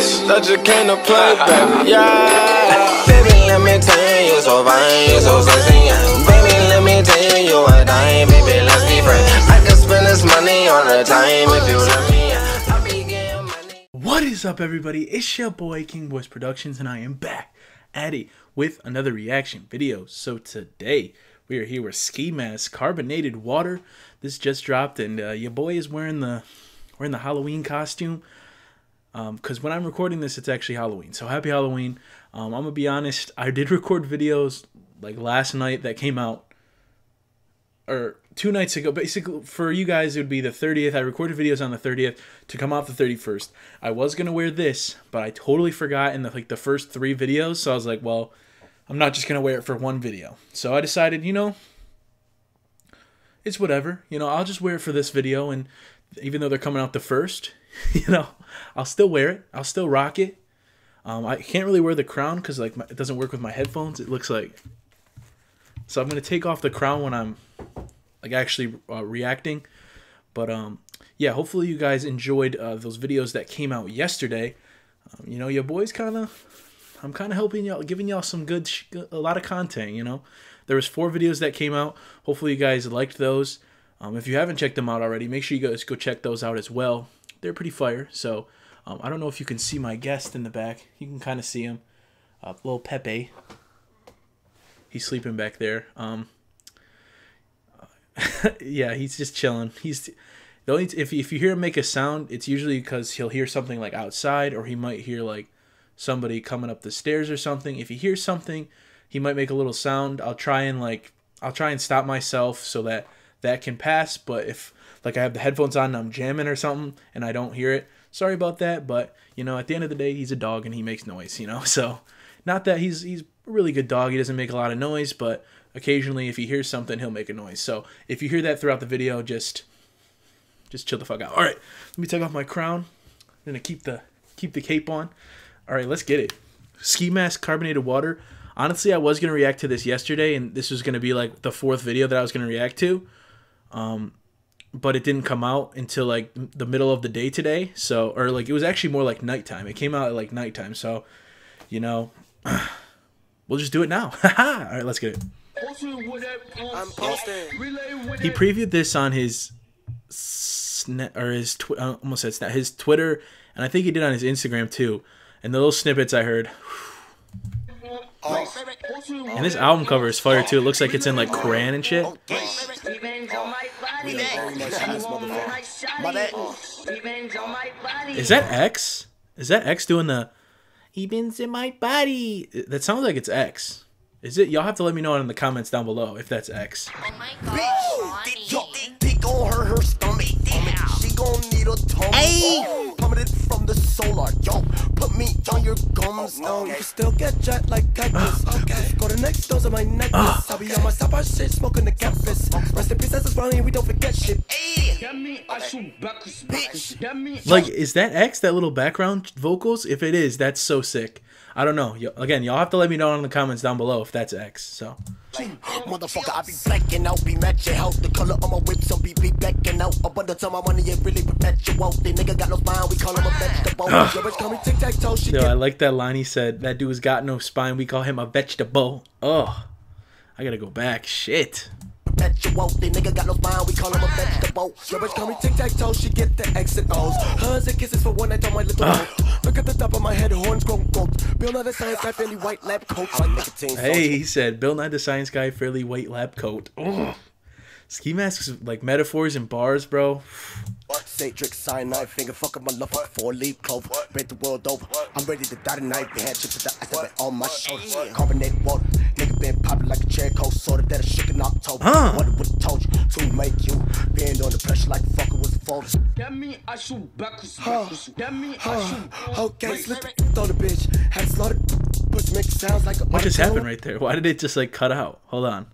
bitch that just came to play, baby. Yeah. Baby, let me tell you, you so fine, you so sexy. Baby, let me tell you, you a dime, baby, let's be friends. I can spend this money on the time if you let me. I be getting money. What is up, everybody? It's your boy King Boyce Productions, and I am back at it with another reaction video. So today we are here with Ski Mask Carbonated Water. This just dropped, and uh, your boy is wearing the wearing the Halloween costume. Because um, when I'm recording this, it's actually Halloween. So happy Halloween! Um, I'm gonna be honest. I did record videos like last night that came out, or two nights ago. Basically, for you guys, it would be the 30th. I recorded videos on the 30th to come out the 31st. I was gonna wear this, but I totally forgot in the like the first three videos. So I was like, well, I'm not just gonna wear it for one video. So I decided, you know, it's whatever. You know, I'll just wear it for this video, and even though they're coming out the first, you know, I'll still wear it. I'll still rock it. Um, I can't really wear the crown because like my, it doesn't work with my headphones. It looks like. So I'm gonna take off the crown when I'm like actually uh, reacting. But um, yeah, hopefully you guys enjoyed uh, those videos that came out yesterday. Um, you know, your boys kind of, I'm kind of helping y'all, giving y'all some good, a lot of content. You know, there was four videos that came out. Hopefully you guys liked those. Um, if you haven't checked them out already, make sure you guys go check those out as well. They're pretty fire. So um, I don't know if you can see my guest in the back. You can kind of see him, uh, little Pepe. He's sleeping back there. Um, yeah, he's just chilling. He's the only if if you hear him make a sound, it's usually because he'll hear something like outside, or he might hear like somebody coming up the stairs or something. If he hears something, he might make a little sound. I'll try and like I'll try and stop myself so that that can pass. But if like I have the headphones on and I'm jamming or something and I don't hear it, sorry about that. But you know, at the end of the day, he's a dog and he makes noise. You know, so not that he's he's a really good dog. He doesn't make a lot of noise, but occasionally if he hears something, he'll make a noise. So if you hear that throughout the video, just just chill the fuck out. All right, let me take off my crown. I'm gonna keep the keep the cape on. All right, let's get it. Ski mask carbonated water. Honestly, I was gonna react to this yesterday, and this was gonna be like the fourth video that I was gonna react to. Um, but it didn't come out until like the middle of the day today. So, or like it was actually more like nighttime. It came out at like nighttime. So, you know, we'll just do it now. All right, let's get it. He previewed this on his snap or his tw- I almost said snap his Twitter, and I think he did on his Instagram too. And the little snippets I heard. And this album cover is fire too. It looks like it's in like crayon and shit. Is that X? Is that X doing the Eben's in my body? That sounds like it's X. Is it? Y'all have to let me know in the comments down below if that's X. Oh my god, Hey! Plummeted from the solar, yo. Put me on your gums. Oh, um, no, you still get jet like cactus. Ah, okay. Go to next dose of my necklace. Ah, I'll be on my stop shit, smoking the campus. Rest in peace, that's Ronnie, we don't forget shit. Like, is that X, that little background vocals? If it is, that's so sick. I don't know. Again, y'all have to let me know in the comments down below if that's X. So. Motherfucker, I be blacking out, be matching out. The color of my whip, some be be backing out. Up under time, my money ain't really perpetual. The nigga got no spine, we call him a vegetable. Yo, I like that line he said. That dude's got no spine, we call him a vegetable. Oh, I gotta go back. Shit perpetual. The nigga got no spine, we call him a vegetable. Your bitch call me tic tac toe, she get the X and O's. Hugs and kisses for one night on my little uh. Look at the top of my head, horns grown goat. Bill Nye the Science Guy, fairly white lab coat. Like nicotine. Hey, he said, Bill Nye the Science Guy, fairly white lab coat. Ugh. Ski masks, like metaphors and bars, bro. Satrix, cyanide, finger fucking my love four leaf clover. Break the world over. I'm ready to die tonight. They had chips with the ice on my shoulders. Carbonated water. Nigga been popping like a cherry coke soda that I shook in October. Huh. Wonder what told you to make you bend on the pressure like fucker was folders. That mean I shoot backwards. That mean I shoot. Okay, slip throw the bitch. Had slaughtered. Push make sounds like a. What just happened right there? Why did it just like cut out? Hold on.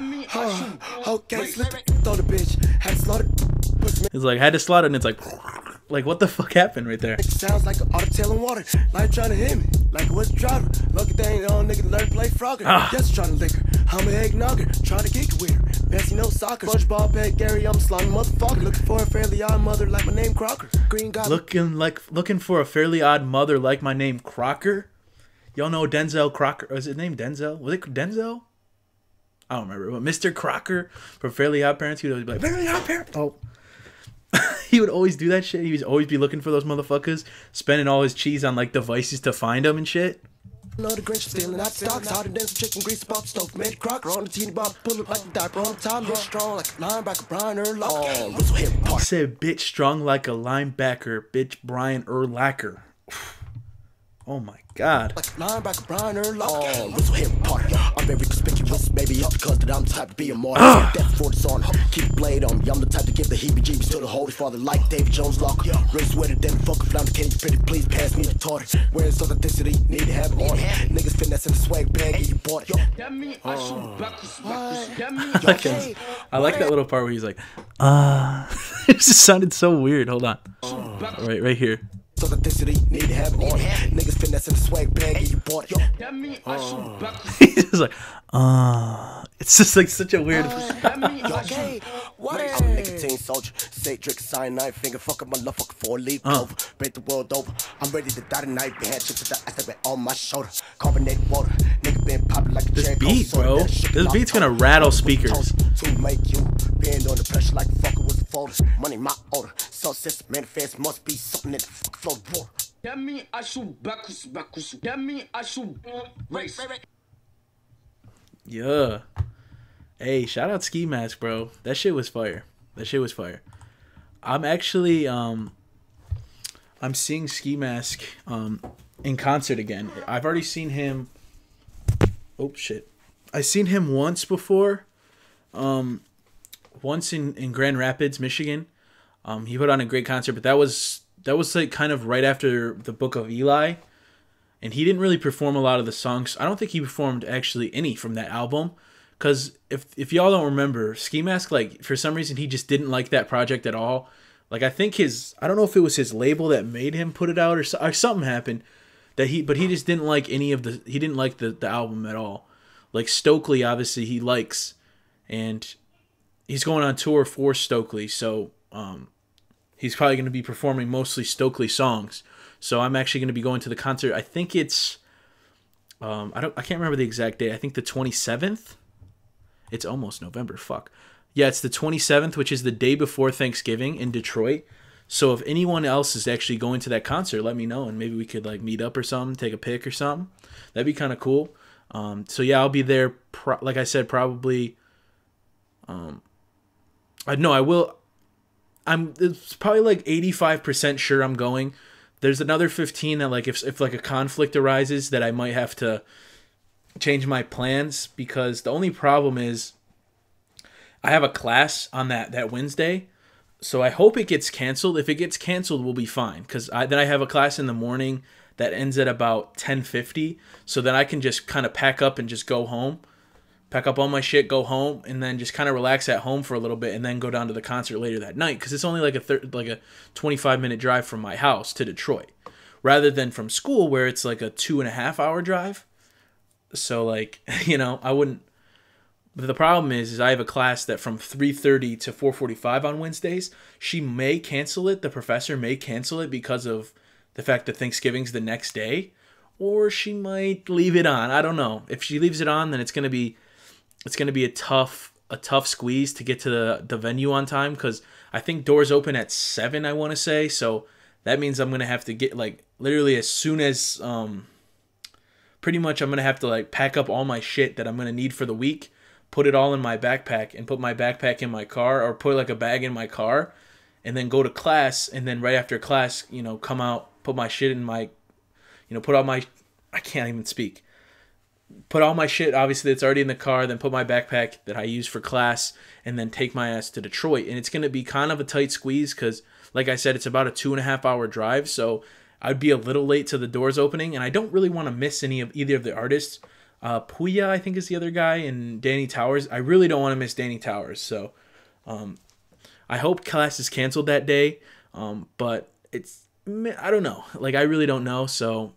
okay, slip throw the bitch. Had slaughtered. It's like had to slaughter and it's like Like what the fuck happened right there? It sounds like an otter tail in water. Like trying to hit me. Like what's driving? Lucky thing, old nigga learn to play Frogger. Ah. Just trying to lick her. I'm a eggnogger. Trying to kick it with her. Bessie no soccer. SpongeBob, Pet Gary, I'm a slimy motherfucker. Looking for a fairly odd mother like my name Crocker. Green Goblin. Looking like looking for a fairly odd mother like my name Crocker. Y'all know Denzel Crocker. Was his name Denzel? Was it Denzel? I don't remember. But Mr. Crocker from Fairly Odd Parents, he would be like, Fairly Odd Parents. Oh. he would always do that shit. He would always be looking for those motherfuckers, spending all his cheese on like devices to find them and shit. Know the Grinch stealing out stocks. Hotter than some chicken grease pop stove. Crocker on the teeny. Pull it like a diaper on top. Look strong like a linebacker. Brian. Oh, He said, bitch strong like a linebacker, bitch Brian Urlacher. Oh my god. Like linebacker. Brian Urlacher. Oh, whistle hip party. I'm very conspicuous. Maybe it's because that I'm the type to be a martyr. Death for the on. Keep blade on me. I'm the type to give the heebie-jeebies to the Holy Father like David Jones Locker. Race wetter than the fuck flounder. Can you pretty please pass me the tartar? Wearing authenticity. Need to have it on. Niggas finesse in the swag bag and you bought it. That mean I shoot backwards, backwards. That mean I like, him. I like that little part where he's like, uh, it just sounded so weird. Hold on. Right, right here. Authenticity. Need to have it on. Niggas finesse in the swag bag and you bought it. that mean I shoot backwards. He's just like, uh, it's just like such a weird. That mean Okay, shoot. what I'm a nicotine soldier. Say drink cyanide, finger fucking my love fucking four leaf clover. Break the world over. I'm ready to die tonight. Been had chips with the ass that on my shoulder. Carbonated water. Nigga been popping like a This beat, bro. This beat's gonna rattle speakers. To make you bend on the pressure like fucker was a. Money my order. So since manifest must be something in the fuck flow water. That mean I shoot backwards, backwards. That mean I shoot race. Yeah. Hey, shout out Ski Mask, bro. That shit was fire. That shit was fire. I'm actually um I'm seeing Ski Mask um in concert again. I've already seen him Oh shit. I seen him once before. Um once in in Grand Rapids, Michigan. Um he put on a great concert, but that was that was like kind of right after the Book of Eli and he didn't really perform a lot of the songs. I don't think he performed actually any from that album. Cause if if y'all don't remember, Ski Mask, like for some reason he just didn't like that project at all. Like I think his I don't know if it was his label that made him put it out or, so, or something happened that he but he just didn't like any of the he didn't like the, the album at all. Like Stokeley obviously he likes and he's going on tour for Stokeley, so um he's probably going to be performing mostly Stokeley songs. So I'm actually going to be going to the concert. I think it's um I don't I can't remember the exact date. I think the 27th. It's almost November. Fuck. Yeah, it's the 27th, which is the day before Thanksgiving in Detroit. So if anyone else is actually going to that concert, let me know and maybe we could like meet up or something, take a pic or something. That'd be kind of cool. Um, so yeah, I'll be there. Pro- like I said, probably. Um, Uh, I know I will. I'm. It's probably like 85 percent sure I'm going. There's another 15 that like if if like a conflict arises that I might have to change my plans because the only problem is I have a class on that that Wednesday. So I hope it gets canceled. If it gets canceled, we'll be fine cuz I then I have a class in the morning that ends at about 10:50, so then I can just kind of pack up and just go home. Pack up all my shit, go home and then just kind of relax at home for a little bit and then go down to the concert later that night. Cuz it's only like a thir- like a 25 minute drive from my house to Detroit rather than from school where it's like a two and a half hour drive. So like you know i wouldn't but the problem is, is i have a class that from 3.30 to 4.45 on wednesdays she may cancel it the professor may cancel it because of the fact that thanksgiving's the next day or she might leave it on i don't know. If she leaves it on then it's going to be it's going to be a tough a tough squeeze to get to the, the venue on time because i think doors open at 7 i want to say so that means i'm going to have to get like literally as soon as um pretty much I'm gonna have to like pack up all my shit that I'm gonna need for the week, put it all in my backpack, and put my backpack in my car, or put like a bag in my car, and then go to class, and then right after class, you know, come out, put my shit in my, you know, put all my, I can't even speak. Put all my shit, obviously that's already in the car, then put my backpack that I use for class, and then take my ass to Detroit. And it's gonna be kind of a tight squeeze because, like I said, it's about a two and a half hour drive, so I'd be a little late to the doors opening, and I don't really want to miss any of either of the artists. Uh, Pouya, I think, is the other guy, and Danny Towers. I really don't want to miss Danny Towers, so um, I hope class is canceled that day. Um, but it's I don't know. Like I really don't know. So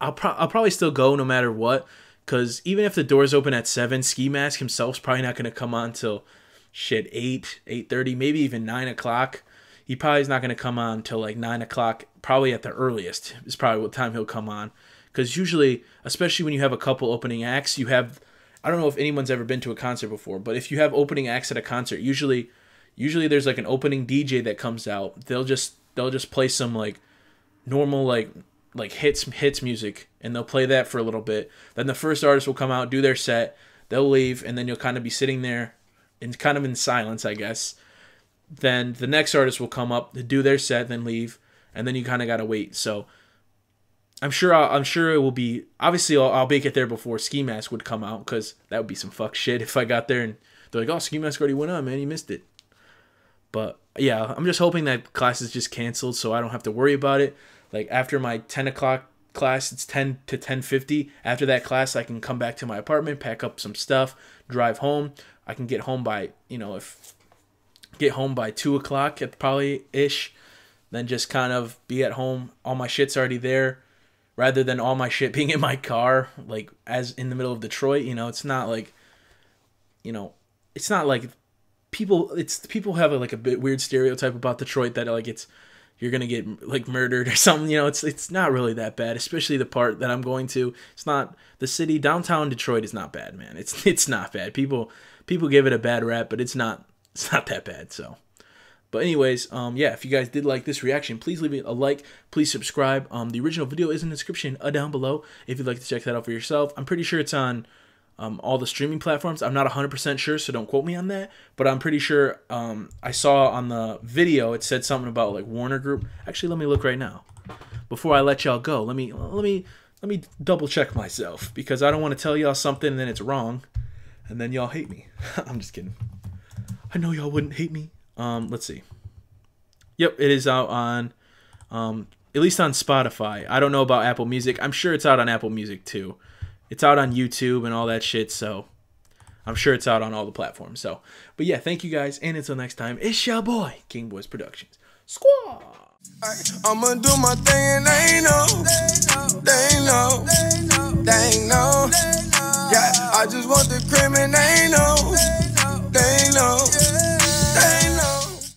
I'll pro- I'll probably still go no matter what. Cause even if the doors open at seven, Ski Mask himself's probably not gonna come on till shit eight, eight thirty, maybe even nine o'clock. He probably is not gonna come on till like nine o'clock. Probably at the earliest is probably what time he'll come on. Cause usually, especially when you have a couple opening acts, you have. I don't know if anyone's ever been to a concert before, but if you have opening acts at a concert, usually, usually there's like an opening DJ that comes out. They'll just they'll just play some like normal like like hits hits music and they'll play that for a little bit. Then the first artist will come out, do their set, they'll leave, and then you'll kind of be sitting there in kind of in silence, I guess. Then the next artist will come up, to do their set, then leave, and then you kind of gotta wait. So I'm sure I'll, I'm sure it will be. Obviously, I'll, I'll it there before Ski Mask would come out because that would be some fuck shit if I got there and they're like, "Oh, Ski Mask already went on, man. You missed it." But yeah, I'm just hoping that class is just canceled so I don't have to worry about it. Like after my 10 o'clock class, it's 10 to 10:50. After that class, I can come back to my apartment, pack up some stuff, drive home. I can get home by you know if get home by two o'clock at probably ish. Then just kind of be at home. All my shit's already there rather than all my shit being in my car like as in the middle of Detroit, you know, it's not like you know, it's not like people it's people have a, like a bit weird stereotype about Detroit that like it's you're gonna get like murdered or something. You know, it's it's not really that bad. Especially the part that I'm going to. It's not the city downtown Detroit is not bad, man. It's it's not bad. People people give it a bad rap, but it's not it's not that bad. So. But anyways, um, yeah, if you guys did like this reaction, please leave it a like. Please subscribe. Um, the original video is in the description uh, down below if you'd like to check that out for yourself. I'm pretty sure it's on um, all the streaming platforms. I'm not 100% sure, so don't quote me on that. But I'm pretty sure um, I saw on the video it said something about like Warner Group. Actually, let me look right now. Before I let y'all go, let me let me let me double check myself because I don't want to tell y'all something and then it's wrong, and then y'all hate me. I'm just kidding. I know y'all wouldn't hate me. Um, let's see. Yep, it is out on, um, at least on Spotify. I don't know about Apple Music. I'm sure it's out on Apple Music too. It's out on YouTube and all that shit, so I'm sure it's out on all the platforms. So, but yeah, thank you guys, and until next time, it's your boy King Boyce Productions. Squad. I'ma do my thing and they know, they know, they know. Yeah, I just want the cream and they know.